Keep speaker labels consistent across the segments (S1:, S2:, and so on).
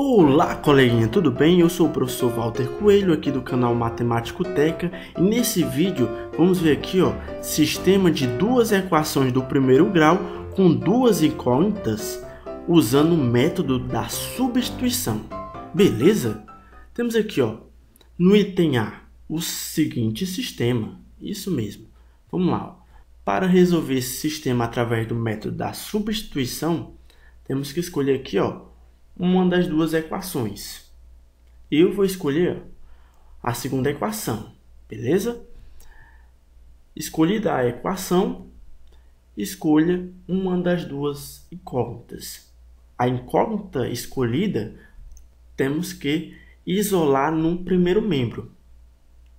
S1: Olá, coleguinha, tudo bem? Eu sou o professor Walter Coelho aqui do canal Matemático Teca e nesse vídeo vamos ver aqui, ó, sistema de duas equações do primeiro grau com duas incógnitas usando o método da substituição. Beleza? Temos aqui, ó, no item A, o seguinte sistema. Isso mesmo. Vamos lá. Ó. Para resolver esse sistema através do método da substituição, temos que escolher aqui, ó, uma das duas equações. Eu vou escolher a segunda equação, beleza? Escolhida a equação, escolha uma das duas incógnitas. A incógnita escolhida temos que isolar no primeiro membro.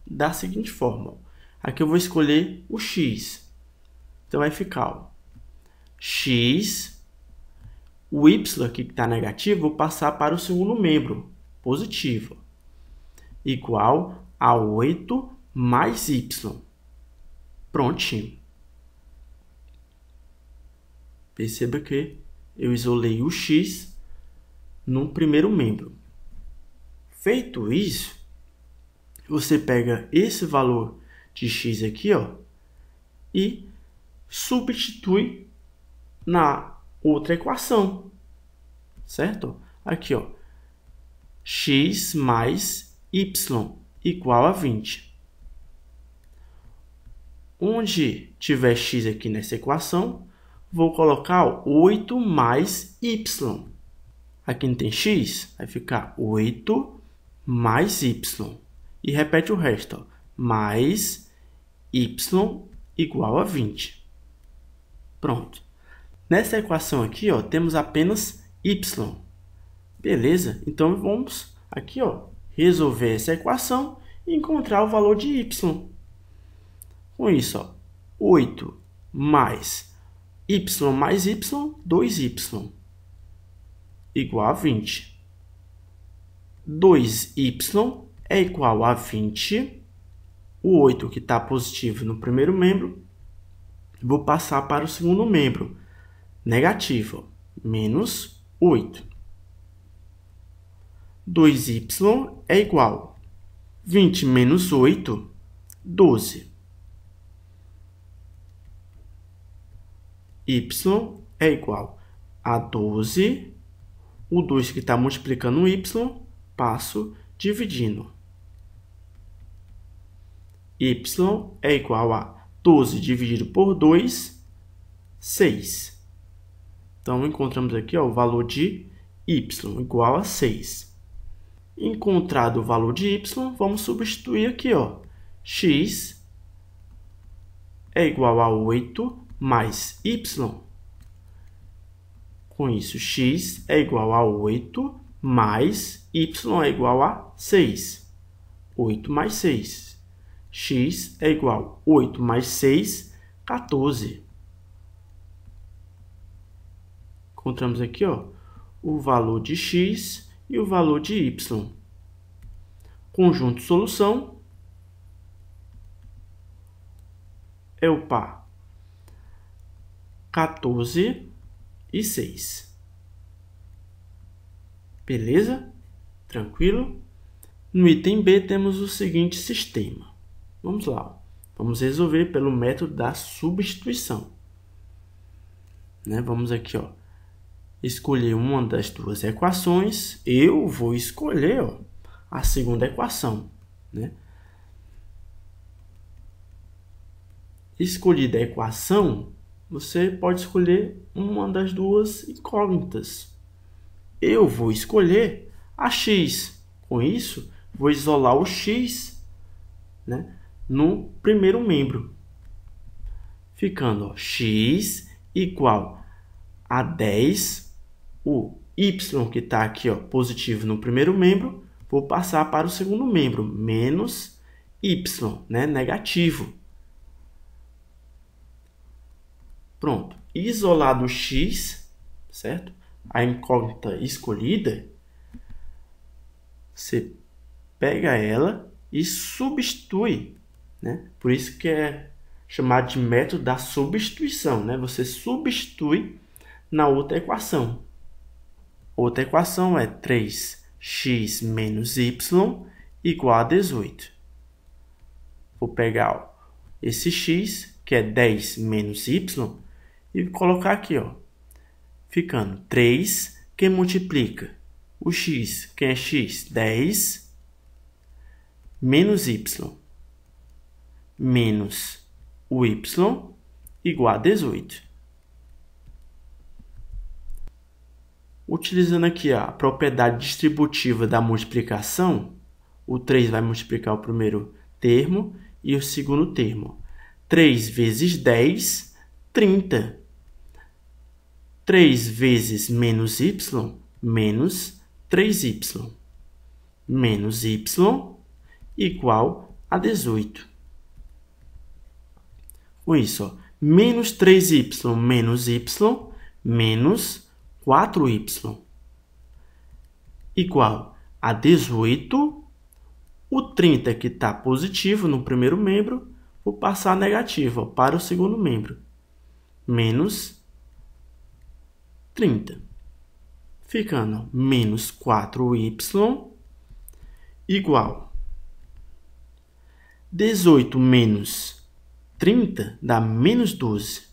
S1: Da seguinte forma, aqui eu vou escolher o x. Então vai ficar ó, x o y que está negativo, passar para o segundo membro, positivo, igual a 8 mais y. Prontinho. Perceba que eu isolei o x no primeiro membro. Feito isso, você pega esse valor de x aqui ó, e substitui na outra equação, certo? Aqui, ó, x mais y igual a 20. Onde tiver x aqui nessa equação, vou colocar 8 mais y. Aqui não tem x, vai ficar 8 mais y. E repete o resto, ó, mais y igual a 20. Pronto. Nessa equação aqui, ó, temos apenas y. Beleza? Então vamos aqui, ó, resolver essa equação e encontrar o valor de y. Com isso, ó, 8 mais y mais y, 2y, igual a 20. 2y é igual a 20. O 8 que está positivo no primeiro membro, vou passar para o segundo membro negativo, menos 8. 2y é igual 20 menos 8, 12. y é igual a 12. O 2 que está multiplicando o y, passo dividindo. y é igual a 12 dividido por 2, 6. Então, encontramos aqui ó, o valor de y igual a 6. Encontrado o valor de y, vamos substituir aqui. Ó, x é igual a 8 mais y. Com isso, x é igual a 8 mais y é igual a 6. 8 mais 6. x é igual a 8 mais 6, 14. Encontramos aqui ó, o valor de x e o valor de y. Conjunto solução é o par 14 e 6. Beleza? Tranquilo? No item B temos o seguinte sistema. Vamos lá. Vamos resolver pelo método da substituição. Né? Vamos aqui, ó escolher uma das duas equações, eu vou escolher ó, a segunda equação. Né? Escolhida a equação, você pode escolher uma das duas incógnitas. Eu vou escolher a x. Com isso, vou isolar o x né, no primeiro membro. Ficando ó, x igual a 10 o y que está aqui ó, positivo no primeiro membro, vou passar para o segundo membro, menos y, né, negativo. Pronto. Isolado x, certo? A incógnita escolhida, você pega ela e substitui, né? Por isso que é chamado de método da substituição, né? Você substitui na outra equação outra equação é 3x menos y igual a 18. Vou pegar esse x, que é 10 menos y, e colocar aqui, ó, ficando 3, que multiplica o x, que é x, 10, menos y, menos o y, igual a 18. Utilizando aqui a propriedade distributiva da multiplicação, o 3 vai multiplicar o primeiro termo e o segundo termo. 3 vezes 10, 30. 3 vezes menos y, menos 3y. Menos y igual a 18. Com isso, ó, menos 3y menos y menos 4y igual a 18. O 30 que está positivo no primeiro membro, vou passar negativo para o segundo membro. Menos 30. Ficando menos 4y igual 18 menos 30 dá menos 12.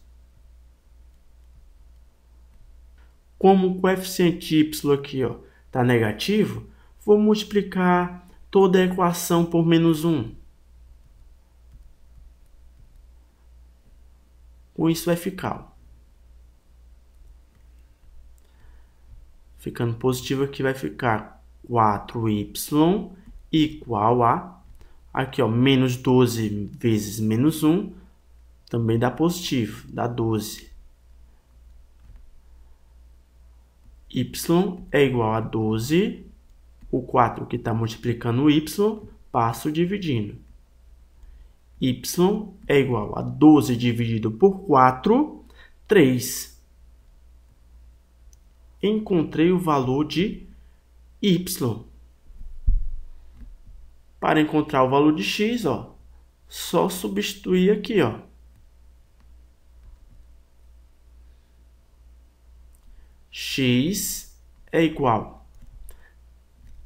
S1: Como o coeficiente y aqui está negativo, vou multiplicar toda a equação por menos 1. Com isso vai ficar. Ficando positivo aqui vai ficar 4y igual a, aqui ó, menos 12 vezes menos 1, também dá positivo, dá 12. Y é igual a 12, o 4 que está multiplicando o y, passo dividindo. y é igual a 12 dividido por 4, 3. Encontrei o valor de y. Para encontrar o valor de x, ó, só substituir aqui, ó. X é igual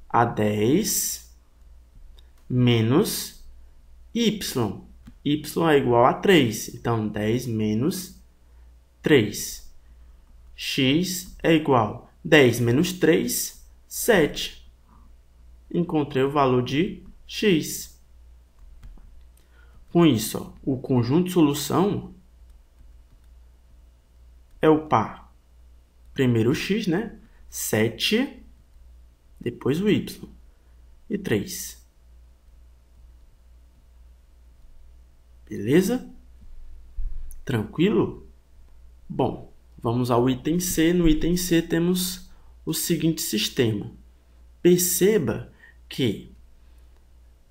S1: a 10 menos y. y é igual a 3. Então, 10 menos 3. x é igual a 10 menos 3, 7. Encontrei o valor de x. Com isso, ó, o conjunto de solução é o par primeiro o x, né? 7, depois o y e 3. Beleza? Tranquilo? Bom, vamos ao item C. No item C temos o seguinte sistema. Perceba que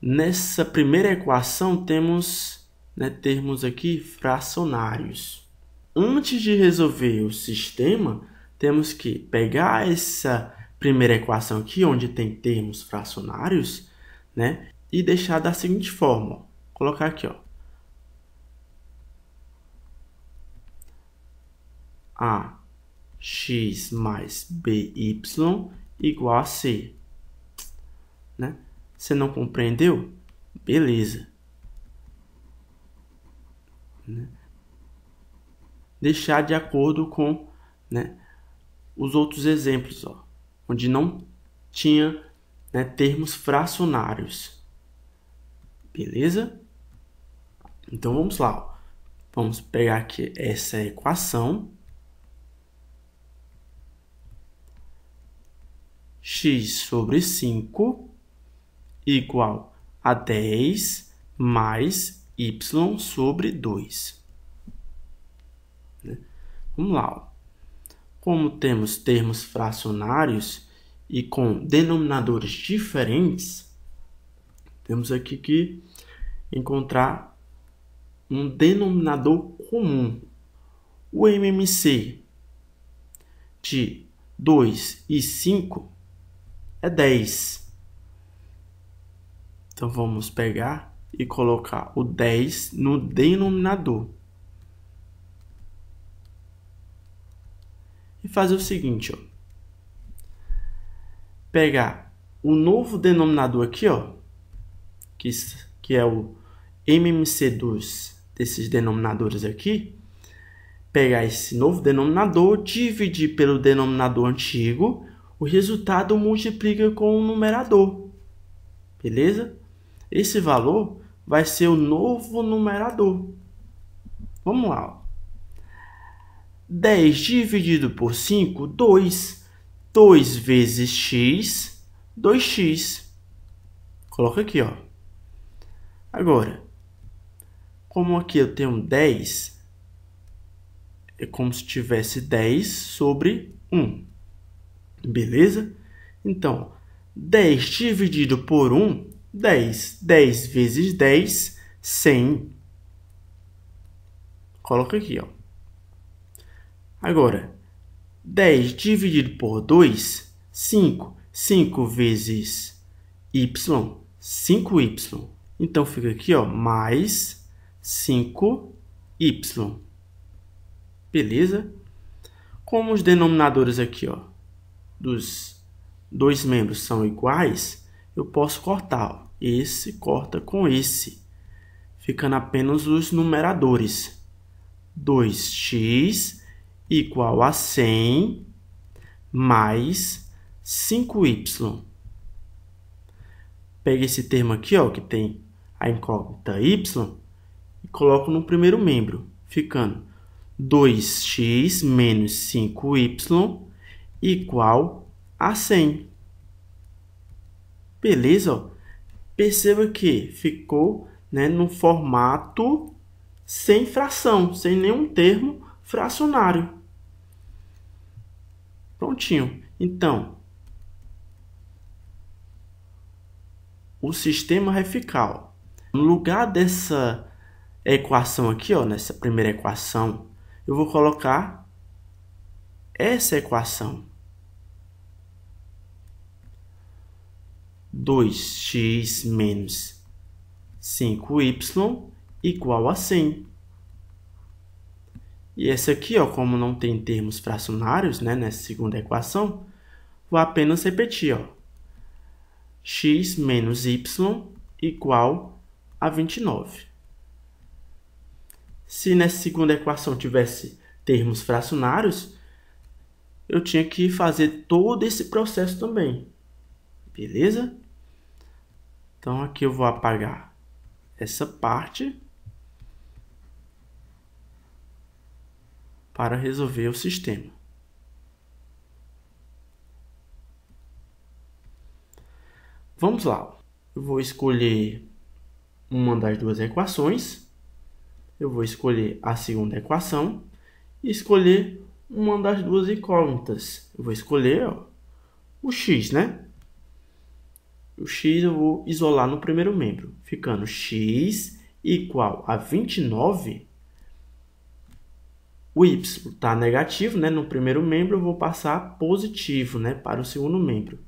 S1: nessa primeira equação temos né, termos aqui fracionários. Antes de resolver o sistema, temos que pegar essa primeira equação aqui, onde tem termos fracionários, né? E deixar da seguinte forma, ó. colocar aqui, ó. A x mais by igual a c. Né? Você não compreendeu? Beleza. Né? Deixar de acordo com né, os outros exemplos, ó, onde não tinha né, termos fracionários. Beleza? Então vamos lá. Ó. Vamos pegar aqui essa equação. x sobre 5 igual a 10 mais y sobre 2. Né? Vamos lá. Ó. Como temos termos fracionários e com denominadores diferentes, temos aqui que encontrar um denominador comum. O MMC de 2 e 5 é 10. Então vamos pegar e colocar o 10 no denominador. E fazer o seguinte, ó. pegar o novo denominador aqui, ó, que, que é o MMC dos desses denominadores aqui, pegar esse novo denominador, dividir pelo denominador antigo, o resultado multiplica com o numerador. Beleza? Esse valor vai ser o novo numerador. Vamos lá. 10 dividido por 5, 2. 2 vezes x, 2x. Coloca aqui, ó. Agora, como aqui eu tenho 10, é como se tivesse 10 sobre 1. Beleza? Então, 10 dividido por 1, 10. 10 vezes 10, 100. Coloca aqui, ó. Agora, 10 dividido por 2, 5. 5 vezes y, 5y. Então, fica aqui, ó, mais 5y. Beleza? Como os denominadores aqui, ó, dos dois membros são iguais, eu posso cortar. Ó. Esse corta com esse, ficando apenas os numeradores. 2x igual a 100 mais 5y. Pega esse termo aqui, ó, que tem a incógnita y, e coloco no primeiro membro, ficando 2x menos 5y igual a 100. Beleza? Perceba que ficou né, no formato sem fração, sem nenhum termo fracionário. Prontinho. Então, o sistema vai ficar. No lugar dessa equação aqui, ó, nessa primeira equação, eu vou colocar essa equação. 2x menos 5y igual a 100. E essa aqui, ó, como não tem termos fracionários né, nessa segunda equação, vou apenas repetir. Ó, x menos y igual a 29. Se nessa segunda equação tivesse termos fracionários, eu tinha que fazer todo esse processo também. Beleza? Então aqui eu vou apagar essa parte para resolver o sistema. Vamos lá. Eu vou escolher uma das duas equações. Eu vou escolher a segunda equação e escolher uma das duas incógnitas. Eu vou escolher ó, o x, né? O x eu vou isolar no primeiro membro, ficando x igual a 29. O y está negativo, né? No primeiro membro eu vou passar positivo, né? Para o segundo membro.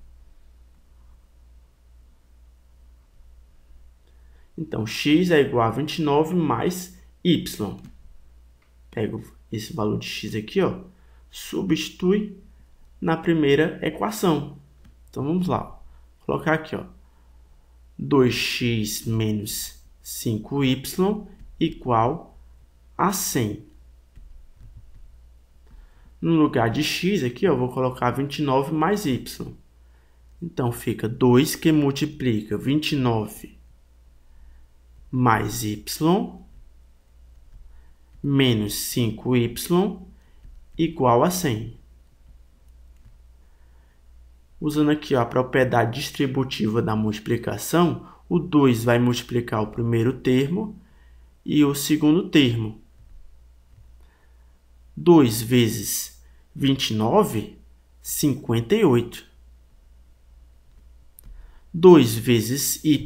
S1: Então, x é igual a 29 mais y. Pego esse valor de x aqui, ó, substitui na primeira equação. Então, vamos lá colocar aqui, ó, 2x menos 5y igual a 100. No lugar de x aqui, eu vou colocar 29 mais y. Então, fica 2 que multiplica 29 mais y menos 5y igual a 100. Usando aqui ó, a propriedade distributiva da multiplicação, o 2 vai multiplicar o primeiro termo e o segundo termo. 2 vezes 29, 58. 2 vezes y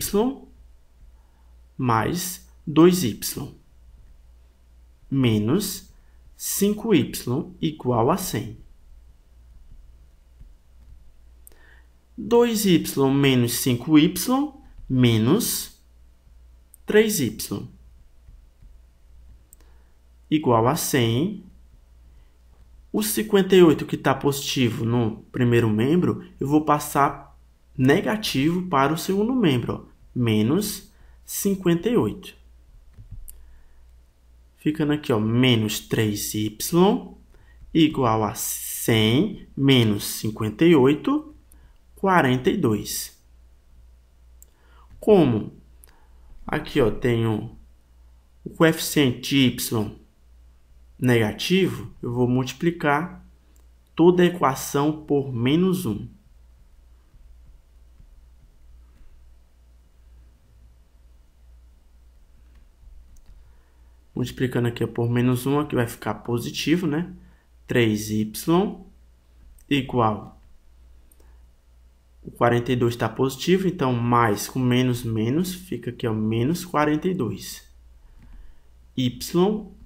S1: mais 2y menos 5y igual a 100. 2y menos 5y menos 3y igual a 100. O 58 que está positivo no primeiro membro, eu vou passar negativo para o segundo membro, ó, menos 58. Ficando aqui, ó, menos 3y igual a 100 menos 58, 42. Como aqui ó, tenho o coeficiente y negativo, eu vou multiplicar toda a equação por menos 1. Multiplicando aqui por menos 1, aqui vai ficar positivo, né? 3y igual. O 42 está positivo, então mais com menos, menos, fica aqui, ó, menos 42. y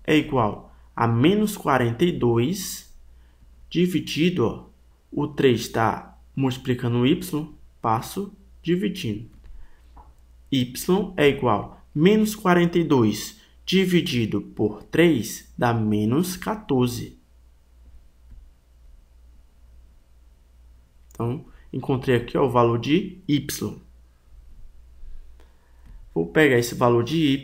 S1: é igual a menos 42 dividido, ó, o 3 está multiplicando o y, passo dividindo. y é igual a menos 42 dividido por 3 dá menos 14. Então, encontrei aqui ó, o valor de y. Vou pegar esse valor de y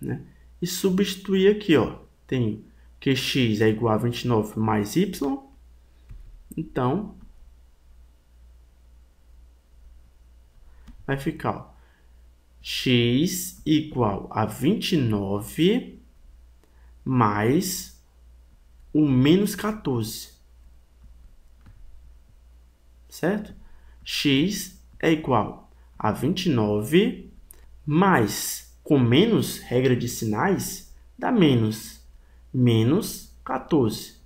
S1: né, e substituir aqui. Ó. Tenho que x é igual a 29 mais y. Então, vai ficar x igual a 29 mais o menos 14 certo? x é igual a 29 mais, com menos regra de sinais, dá menos, menos 14.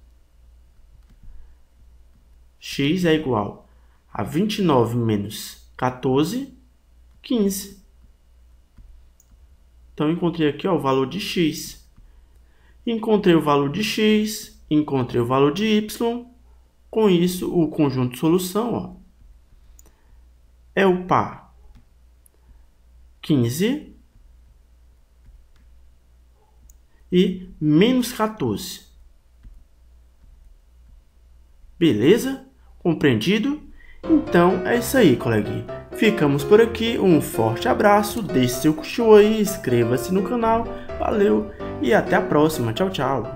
S1: x é igual a 29 menos 14, 15. Então, encontrei aqui ó, o valor de x. Encontrei o valor de x, encontrei o valor de y, com isso, o conjunto de solução ó, é o par 15 e menos 14. Beleza? Compreendido? Então é isso aí, coleguinha. Ficamos por aqui. Um forte abraço, deixe seu curtir aí, inscreva-se no canal. Valeu e até a próxima. Tchau, tchau.